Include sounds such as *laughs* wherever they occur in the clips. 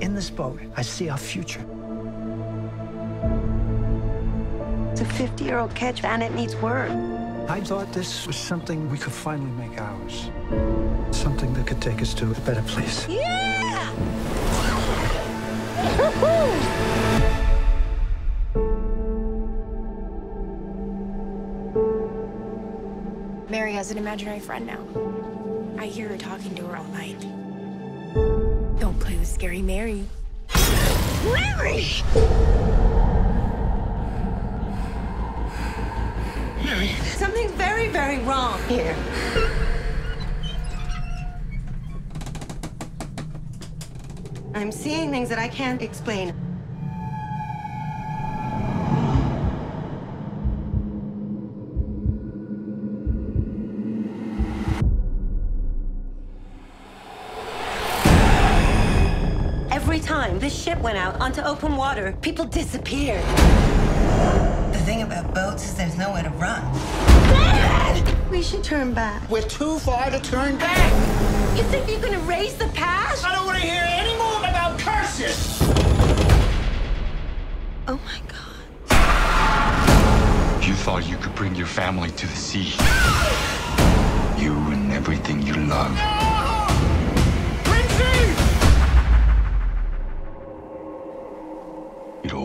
this boat, I see our future. It's a 50 year old catch and it needs work. I thought this was something we could finally make ours. Something that could take us to a better place. Yeah! *laughs* Mary has an imaginary friend now. I hear her talking to her all night. Don't play with Scary Mary. Mary! Mary, something's very, very wrong here. I'm seeing things that I can't explain. Every time this ship went out onto open water, people disappeared. The thing about boats is there's nowhere to run. Dad! We should turn back. We're too far to turn back. You think you can erase the past? I don't want to hear any more about curses. Oh my god. You thought you could bring your family to the sea. You and everything you love. It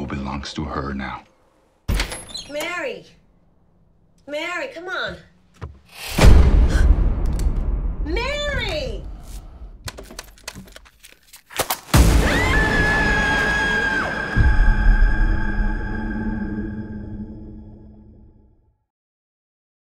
belongs to her now. Mary! Mary, come on. *gasps* Mary!